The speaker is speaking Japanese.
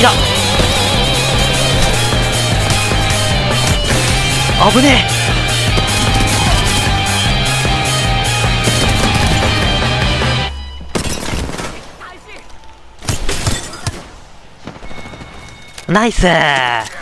いだ危ねえ。ナイス。